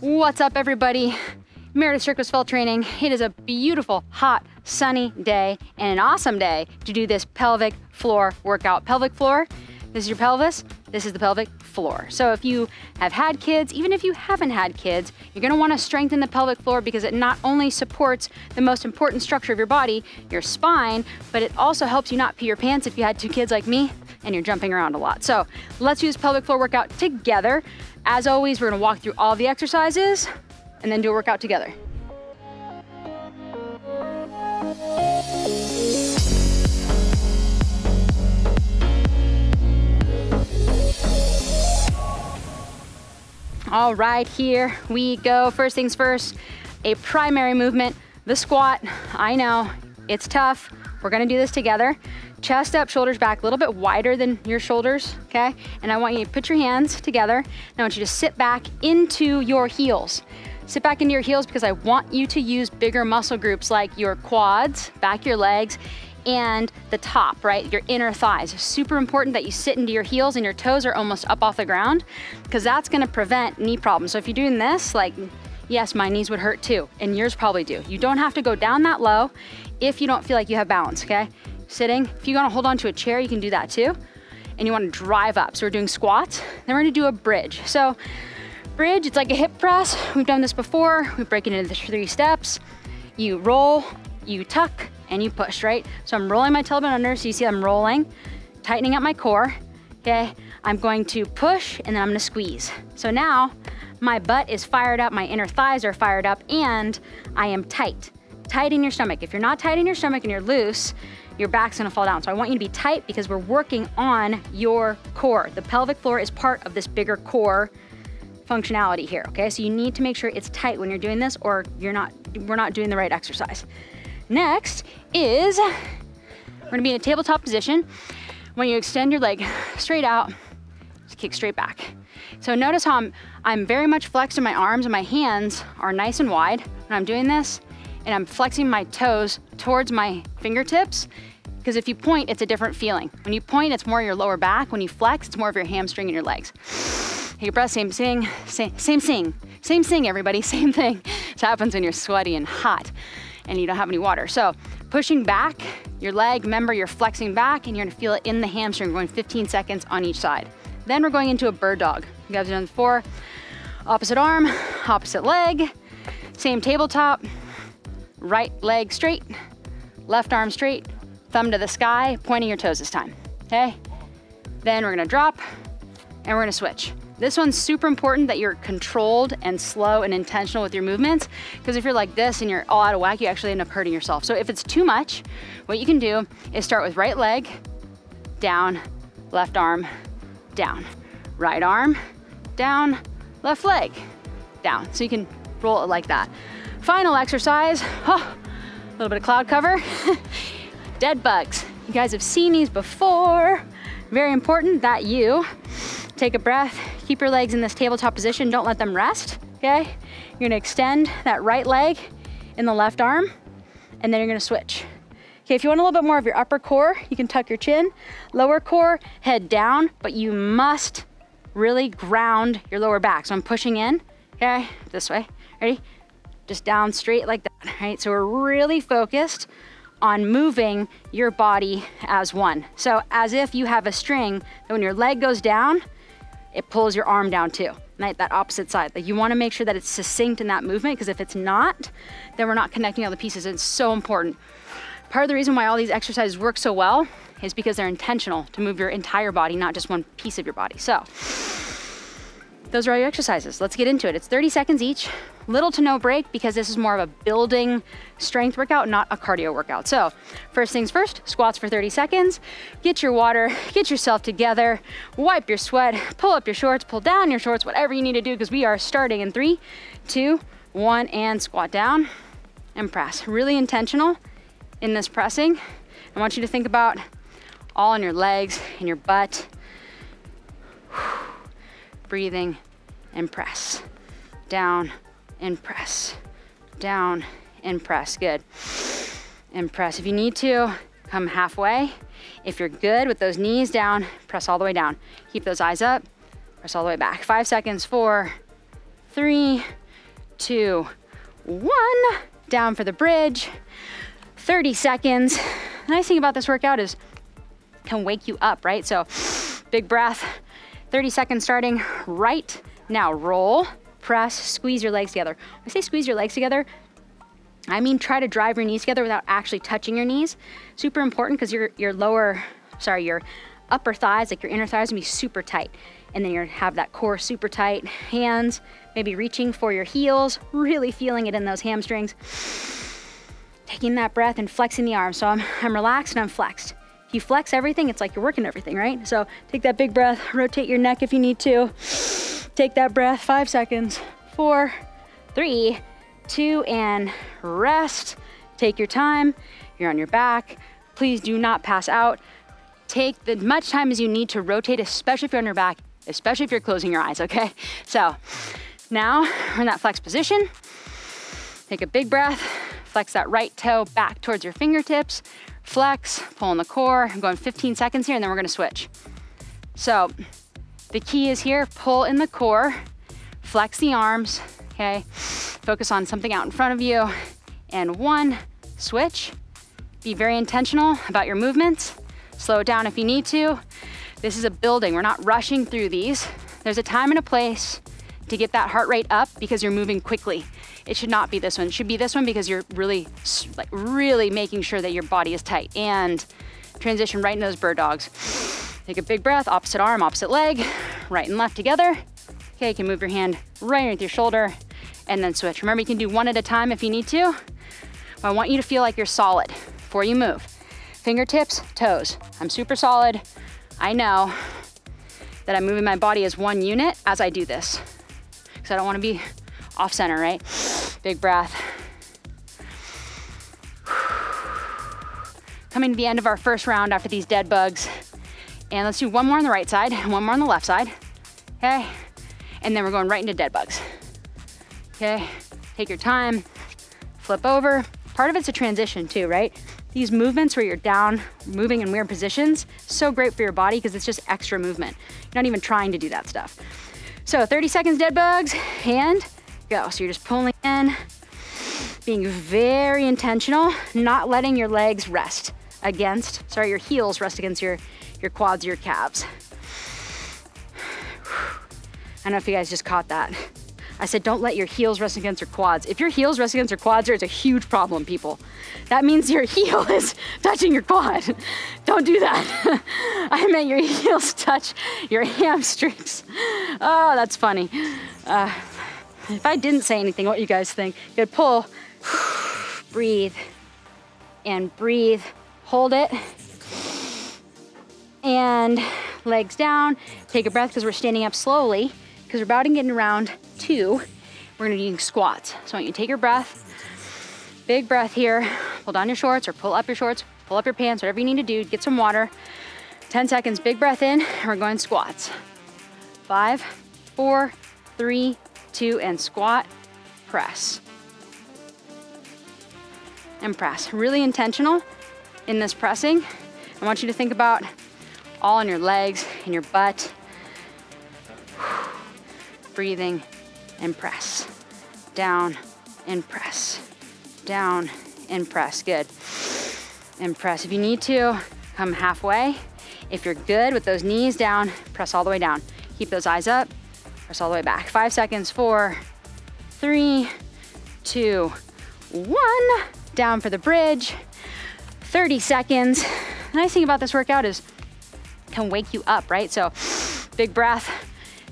What's up, everybody? Meredith Svelte Training. It is a beautiful, hot, sunny day and an awesome day to do this pelvic floor workout. Pelvic floor, this is your pelvis, this is the pelvic floor. So if you have had kids, even if you haven't had kids, you're gonna wanna strengthen the pelvic floor because it not only supports the most important structure of your body, your spine, but it also helps you not pee your pants if you had two kids like me and you're jumping around a lot. So let's use pelvic floor workout together. As always, we're gonna walk through all the exercises and then do a workout together. All right, here we go. First things first, a primary movement, the squat. I know, it's tough. We're gonna do this together. Chest up, shoulders back, a little bit wider than your shoulders, okay? And I want you to put your hands together. I want you to sit back into your heels. Sit back into your heels because I want you to use bigger muscle groups like your quads, back your legs, and the top, right? Your inner thighs. Super important that you sit into your heels and your toes are almost up off the ground because that's gonna prevent knee problems. So if you're doing this, like, yes, my knees would hurt too, and yours probably do. You don't have to go down that low if you don't feel like you have balance, okay? Sitting, if you wanna hold onto a chair, you can do that too. And you wanna drive up. So we're doing squats, then we're gonna do a bridge. So bridge, it's like a hip press. We've done this before. We break it into three steps. You roll, you tuck, and you push, right? So I'm rolling my tailbone under, so you see I'm rolling, tightening up my core, okay? I'm going to push, and then I'm gonna squeeze. So now, my butt is fired up, my inner thighs are fired up, and I am tight. Tight in your stomach. If you're not tight in your stomach and you're loose, your back's gonna fall down. So I want you to be tight because we're working on your core. The pelvic floor is part of this bigger core functionality here, okay? So you need to make sure it's tight when you're doing this or you're not, we're not doing the right exercise. Next is, we're gonna be in a tabletop position. When you extend your leg straight out, just kick straight back. So notice how I'm, I'm very much flexed in my arms and my hands are nice and wide when I'm doing this and I'm flexing my toes towards my fingertips because if you point, it's a different feeling. When you point, it's more your lower back. When you flex, it's more of your hamstring and your legs. Take your breath, same thing, same, same sing. Same thing, everybody, same thing. This happens when you're sweaty and hot and you don't have any water. So pushing back your leg, remember you're flexing back and you're gonna feel it in the hamstring, going 15 seconds on each side. Then we're going into a bird dog. You guys have done before. Opposite arm, opposite leg, same tabletop, right leg straight, left arm straight, thumb to the sky, pointing your toes this time, okay? Then we're gonna drop and we're gonna switch. This one's super important that you're controlled and slow and intentional with your movements because if you're like this and you're all out of whack, you actually end up hurting yourself. So if it's too much, what you can do is start with right leg, down, left arm, down, right arm, down, left leg, down. So you can roll it like that. Final exercise, oh, a little bit of cloud cover. Dead bugs. You guys have seen these before. Very important that you take a breath, keep your legs in this tabletop position, don't let them rest, okay? You're gonna extend that right leg in the left arm, and then you're gonna switch. Okay, if you want a little bit more of your upper core, you can tuck your chin. Lower core, head down, but you must really ground your lower back. So I'm pushing in, okay, this way, ready? Just down straight like that, right? So we're really focused on moving your body as one. So as if you have a string when your leg goes down, it pulls your arm down too, right? That opposite side. Like you wanna make sure that it's succinct in that movement because if it's not, then we're not connecting all the pieces. It's so important. Part of the reason why all these exercises work so well is because they're intentional to move your entire body, not just one piece of your body. So those are all your exercises. Let's get into it. It's 30 seconds each, little to no break because this is more of a building strength workout, not a cardio workout. So first things first, squats for 30 seconds. Get your water, get yourself together, wipe your sweat, pull up your shorts, pull down your shorts, whatever you need to do because we are starting in three, two, one, and squat down and press. Really intentional in this pressing. I want you to think about all on your legs and your butt breathing and press. Down and press. Down and press. Good. And press. If you need to, come halfway. If you're good with those knees down, press all the way down. Keep those eyes up. Press all the way back. Five seconds. Four, three, two, one. Down for the bridge. 30 seconds. The nice thing about this workout is can wake you up, right? So big breath, 30 seconds starting right now. Roll, press, squeeze your legs together. When I say squeeze your legs together, I mean try to drive your knees together without actually touching your knees. Super important because your, your lower, sorry, your upper thighs, like your inner thighs, gonna be super tight. And then you're gonna have that core super tight. Hands, maybe reaching for your heels, really feeling it in those hamstrings. Taking that breath and flexing the arm. So I'm, I'm relaxed and I'm flexed. If you flex everything, it's like you're working everything, right? So take that big breath, rotate your neck if you need to. Take that breath, five seconds, four, three, two, and rest. Take your time, you're on your back. Please do not pass out. Take as much time as you need to rotate, especially if you're on your back, especially if you're closing your eyes, okay? So now we're in that flex position. Take a big breath, flex that right toe back towards your fingertips, flex, pull in the core. I'm going 15 seconds here and then we're gonna switch. So the key is here, pull in the core, flex the arms, okay? Focus on something out in front of you. And one, switch. Be very intentional about your movements. Slow it down if you need to. This is a building, we're not rushing through these. There's a time and a place to get that heart rate up because you're moving quickly. It should not be this one. It should be this one because you're really, like really making sure that your body is tight and transition right into those bird dogs. Take a big breath, opposite arm, opposite leg, right and left together. Okay, you can move your hand right underneath your shoulder and then switch. Remember, you can do one at a time if you need to. But I want you to feel like you're solid before you move. Fingertips, toes. I'm super solid. I know that I'm moving my body as one unit as I do this. Because I don't want to be off center, right? Big breath. Coming to the end of our first round after these dead bugs. And let's do one more on the right side one more on the left side. Okay? And then we're going right into dead bugs. Okay? Take your time, flip over. Part of it's a transition too, right? These movements where you're down, moving in weird positions, so great for your body because it's just extra movement. You're not even trying to do that stuff. So 30 seconds dead bugs and go. So you're just pulling in, being very intentional, not letting your legs rest against, sorry, your heels rest against your your quads, your calves. I don't know if you guys just caught that. I said, don't let your heels rest against your quads. If your heels rest against your quads, there's a huge problem, people. That means your heel is touching your quad. Don't do that. I meant your heels touch your hamstrings. Oh, that's funny. Uh, if I didn't say anything, what you guys think? Good pull, breathe, and breathe. Hold it, and legs down. Take a breath because we're standing up slowly because we're about to get in round two. We're gonna be doing squats. So I want you to take your breath, big breath here. Pull down your shorts or pull up your shorts, pull up your pants, whatever you need to do. Get some water. 10 seconds, big breath in. We're going squats. Five, four, three, two, and squat, press. And press. Really intentional in this pressing. I want you to think about all on your legs and your butt. Breathing and press. Down and press. Down and press. Good. And press. If you need to, come halfway. If you're good with those knees down, press all the way down. Keep those eyes up. Press all the way back. Five seconds. Four, three, two, one. Down for the bridge. 30 seconds. The nice thing about this workout is can wake you up, right? So big breath,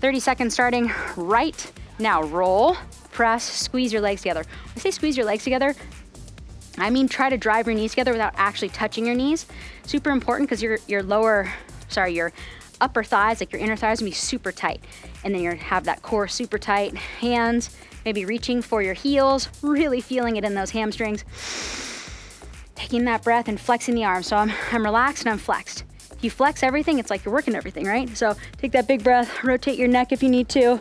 30 seconds starting right now. Roll, press, squeeze your legs together. I say squeeze your legs together, I mean try to drive your knees together without actually touching your knees. Super important because your, your lower, sorry, your upper thighs, like your inner thighs, gonna be super tight. And then you're gonna have that core super tight. Hands, maybe reaching for your heels, really feeling it in those hamstrings. Taking that breath and flexing the arms. So I'm, I'm relaxed and I'm flexed. If you flex everything, it's like you're working everything, right? So take that big breath, rotate your neck if you need to.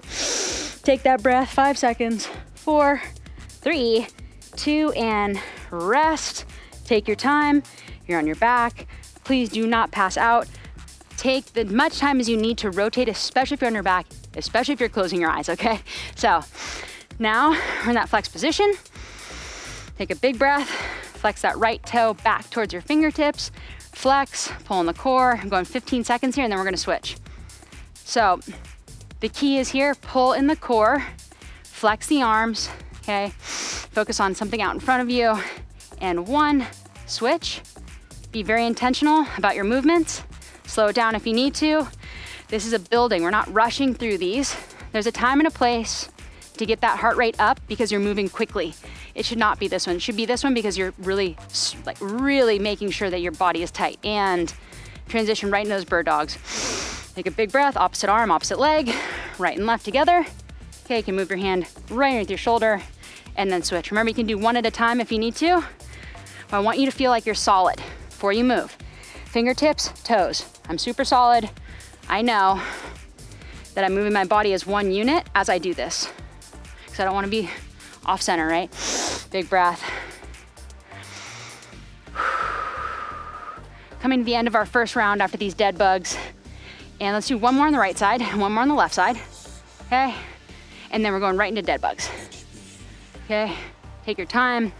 Take that breath, five seconds, four, three, two, and rest. Take your time, you're on your back. Please do not pass out. Take as much time as you need to rotate, especially if you're on your back, especially if you're closing your eyes, okay? So Now, we're in that flex position. Take a big breath, flex that right toe back towards your fingertips, flex, pull in the core. I'm going 15 seconds here and then we're gonna switch. So the key is here, pull in the core, flex the arms, okay? Focus on something out in front of you. And one, switch. Be very intentional about your movements. Slow it down if you need to. This is a building, we're not rushing through these. There's a time and a place to get that heart rate up because you're moving quickly. It should not be this one. It should be this one because you're really, like really making sure that your body is tight and transition right into those bird dogs. Take a big breath, opposite arm, opposite leg, right and left together. Okay, you can move your hand right underneath your shoulder and then switch. Remember, you can do one at a time if you need to. But I want you to feel like you're solid before you move. Fingertips, toes. I'm super solid. I know that I'm moving my body as one unit as I do this. Because I don't want to be off center, right? Big breath. Coming to the end of our first round after these dead bugs. And let's do one more on the right side and one more on the left side. Okay? And then we're going right into dead bugs. Okay? Take your time,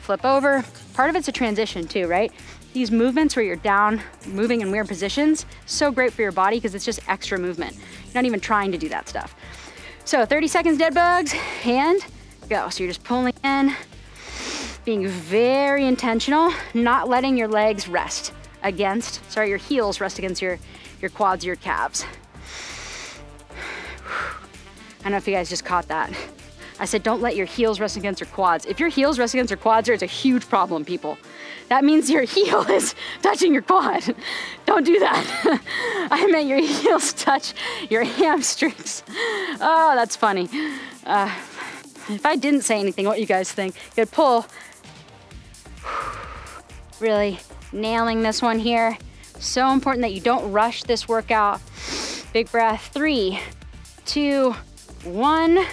flip over. Part of it's a transition too, right? These movements where you're down, moving in weird positions, so great for your body because it's just extra movement. You're not even trying to do that stuff. So 30 seconds dead bugs and go. So you're just pulling in, being very intentional, not letting your legs rest against, sorry, your heels rest against your, your quads, your calves. I don't know if you guys just caught that. I said, don't let your heels rest against your quads. If your heels rest against your quads, there's a huge problem, people. That means your heel is touching your quad. Don't do that. I meant your heels touch your hamstrings. Oh, that's funny. Uh, if I didn't say anything, what you guys think? Good pull. Really nailing this one here. So important that you don't rush this workout. Big breath, three, two, one.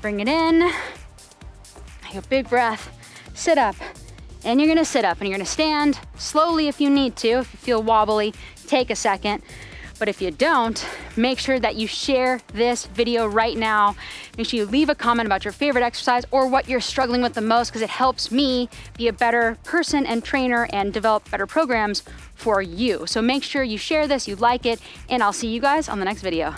Bring it in. Take a big breath, sit up. And you're gonna sit up and you're gonna stand slowly if you need to. If you feel wobbly, take a second. But if you don't, make sure that you share this video right now. Make sure you leave a comment about your favorite exercise or what you're struggling with the most because it helps me be a better person and trainer and develop better programs for you. So make sure you share this, you like it, and I'll see you guys on the next video.